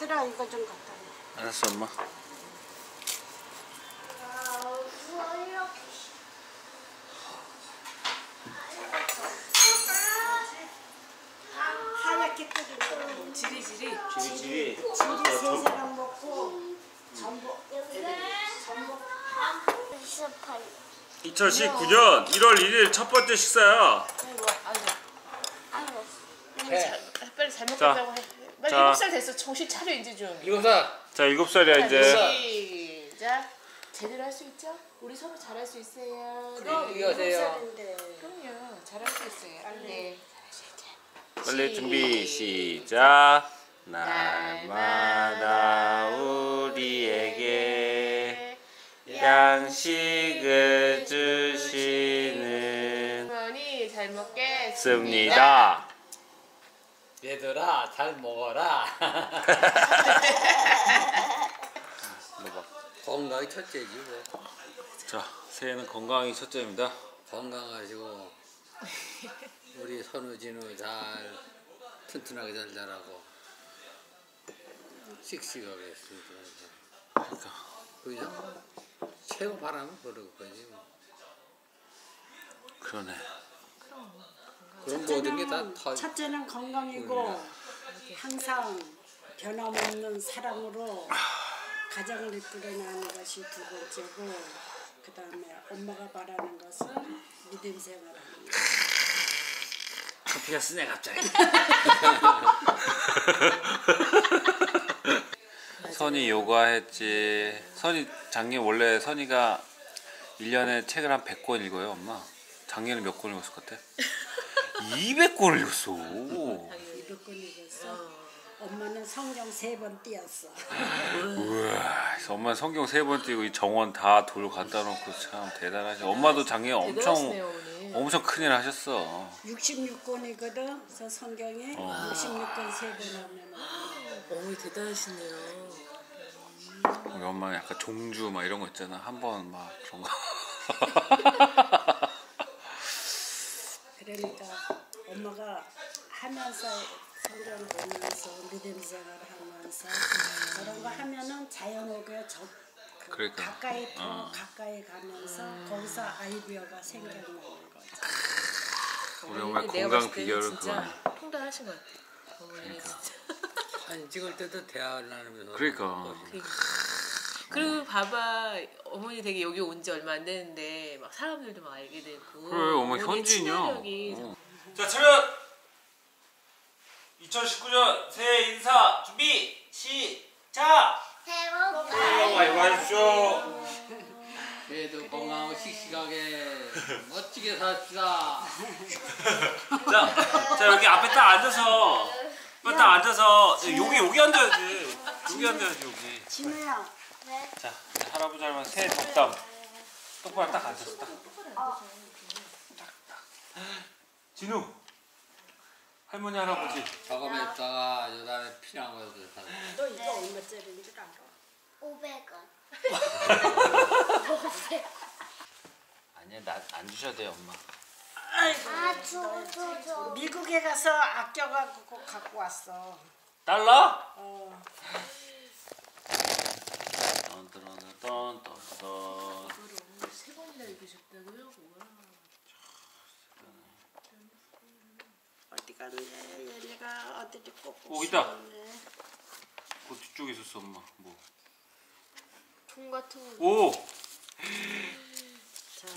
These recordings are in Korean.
아들아 이거 좀 갖다 놔. 알았어 엄마. 하얗게 끓인 거. 지리지리. 지리지리. 지리 세 사람 먹고 전복 전복 2019년 1월 1일 첫 번째 식사야. 아이고, 아이고. 해. 빨리 잘 자, 먹겠다고 해. 빨리 자. 일곱 살 됐어. 정신 차려 이제 좀. 일곱 살. 자, 7살이야 이제. 시작. 제대로 할 수 있죠? 우리 서로 잘할 수 있어요. 그럼 네. 살인데 그럼요. 잘할 수 있어요. 네. 빨리 준비 시작. 날마다 우리에게 양식을 주시는 어머니 잘 먹겠습니다. 습니다. 얘들아 잘 먹어라. 건강이 첫째지 뭐. 자, 새해는 건강이 첫째입니다. 건강하시고 우리 선우 진우 잘 튼튼하게 잘 자라고 씩씩하게 튼튼하게 그러니까 그냥 최고 바람은 그럴 거지 뭐. 그러네. 그런 모든 게다 첫째는, 터. 첫째는 건강이고 항상 변함없는 사랑으로 가정을 이끌어 나가는 것이 두 번째고 그 다음에 엄마가 바라는 것은 믿음 생활하는 것. 커피가 쓰네 갑자기. 선이 요가했지. 선이 작년 원래 선이가 1년에 책을 한 100권 읽어요, 엄마. 작년에 몇 권 읽었을 것 같아? 200권을 읽었어. 200권 읽었어. 엄마는 성경 세 번 띄었어. 우와, 그래서 엄마 성경 세 번 띄고 이 정원 다 돌 갖다 놓고 참 대단하시. 엄마도 작년에 엄청. 엄청 큰일 하셨어. 66권이거든. 그래서 성경에 66권 세 번 하면 어머니 대단하시네요. 우리 엄마 약간 종주 막 이런 거 있잖아. 한 번 막 그런 거. 그러니까 엄마가 하면서 성경 생활 하면서 그런 거 하면은 자연하게 저그 그러니까. 가까이 더 어. 가까이 가면서 거기서 아이디어가 생겨나는 거지. 우리 엄마 건강 비결은 진짜 그거네. 통달하신 것 같아. 어머니 진짜. 사진 찍을 때도 대화를 나누면서 그러니까. 그리고 봐봐 어머니 되게 여기 온 지 얼마 안 됐는데 막 사람들도 막 알게 되고 그래, 어머 어머니 현지인이야. 어. 자, 차렷! 2019년 새해 인사 준비 시작! 새해 복 많이 받으십시오. 얘도 건강하고 씩씩하게 멋지게 삽시다. 자, 자 여기 앞에 딱 앉아서, 앞에 딱 앉아서 여기 여기 앉아야지. 여기 앉아야지 여기. 진우야, 자, 할아버지 할머니 새해 덕담. 똑바로 딱 앉았어. 딱. 딱, 딱. 진우. 할머니 할아버지. 저금했다가 여다음에 필요한 것들 사. 너 이거 얼마짜리인지 알아? 500원. 아니야, 나 안 주셔도 돼요, 엄마. 아이고, 아, 줘, 줘, 줘. 미국에 가서 아껴갖고 갖고 왔어. 달러? 어, 떤떤떤떤떤. 이거를 어머니 세 번이나 읽으셨다고요? 우와. 갔네? 얘네가 어디를 꼭 오, 있다. 그 뒤쪽에 있었어, 엄마. 뭐? 통 같은 거 오! 자,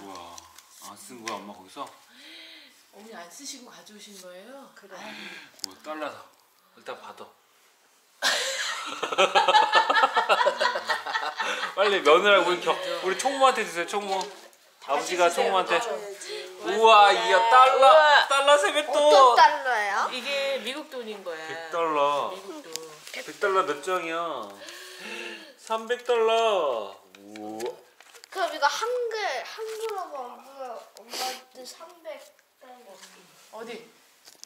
우와. 안 쓴 거야, 엄마 거기서? 어머니 안 쓰시고 가져오신 거예요? 그래. 뭐 달라서. 일단 받아. 빨리 며느라고 우리, 겨, 우리 총무한테 주세요, 총무. 아버지가 총무한테. 줘야지. 우와, 이야 달러, 우와. 달러 세뱃돈. 어떤 달러예요? 이게 미국 돈인 거야. 100달러. 미국 돈. 100달러 몇 장이야? 300달러. 우와. 그럼 이거 한글, 한글로 엄마, 엄마한테 300 달러. 어디?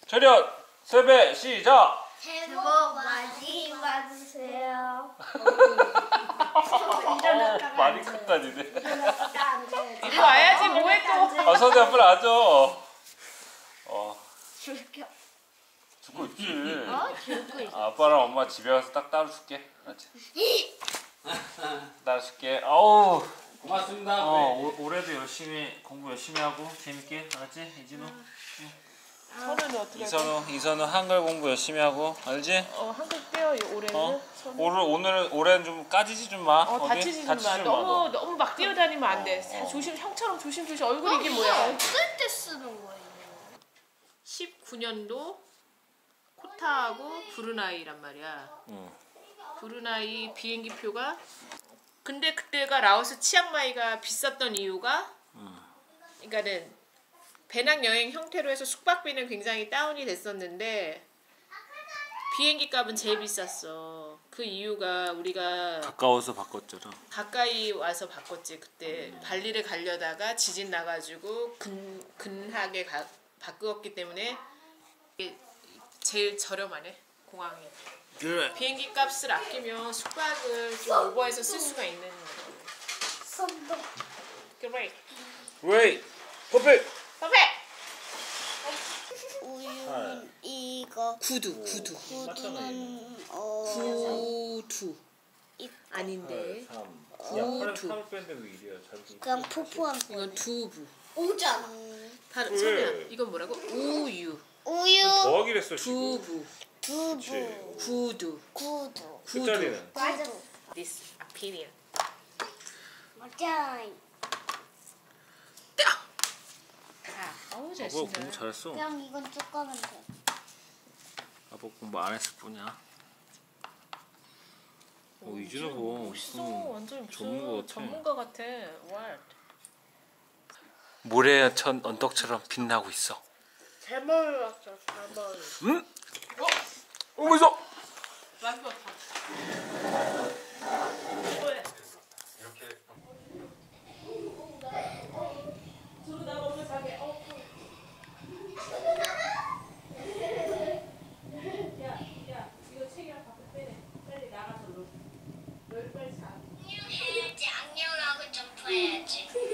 차렷! 세배 시작! 새해 복 많이 받으세요. 일어났다가 많이. 컸다, 니네. 아, 선우 앞으로 앉아. 어. 줄게. 듣고 있지. 어? 들고 있어. 아빠랑 엄마 집에 가서 딱 따로 줄게. 알았지? 따로 줄게. 어우. 고맙습니다. 어 올- 올해도 열심히 공부 열심히 하고 재밌게 알았지 이진우 선우는 어떻게 할까? 이선우 이선우 한글 공부 열심히 하고 알지? 어 한글 빼요 올해는. 어 선우. 오늘 오늘 올해는 좀 까지지 좀 마. 어 어디? 다치지 마. 다치지 마, 너무 너. 너무 막 뛰어다니면 안 돼. 어. 조심 형처럼 조심조심 얼굴 이게 뭐야? 어떨 때 쓰는 거예요? 19년도 코타하고 브루나이란 말이야. 응. 브루나이 비행기 표가 근데 그때가 라오스 치앙마이가 비쌌던 이유가 그러니까는 배낭 여행 형태로 해서 숙박비는 굉장히 다운이 됐었는데 비행기 값은 제일 비쌌어. 그 이유가 우리가 가까워서 바꿨잖아. 가까이 와서 바꿨지 그때 발리를 가려다가 지진 나가지고 근 근하게 가, 바꾸었기 때문에 제일 저렴하네 공항이 그래. 비행기 값을 아끼면 숙박을 좀 오버해서 쓸 수가 있는 거예요. 선도. 그래 웨이 퍼펙. 퍼펙트 우유는 구두 구두 구두는 어. 구두 이- 아닌데 야, 두. 팔을 뺐는데 왜 이래요? 잘 그냥 포포한 거. 이건 두부 오잖아. 다른 왜? 소리야 이건 뭐라고 우유 우유. 더하기를 했어 두부 두부. 구두 구두. 끝자리는. 맞아. this opinion 맞아. 아 어우 잘 아빠 공부 쓴다 잘했어. 그냥 이건 쭉 가면 돼. 아빠 공부 안 했을 뿐이야. 오 이준호 보 멋있어 완전 무슨 전문가 같아. 전문가 같아 와 모래 천 언덕처럼 빛나고 있어. 잘 먹었어. 잘 먹었어. 응? 어? 어머 있어. 마지막 다 Magic.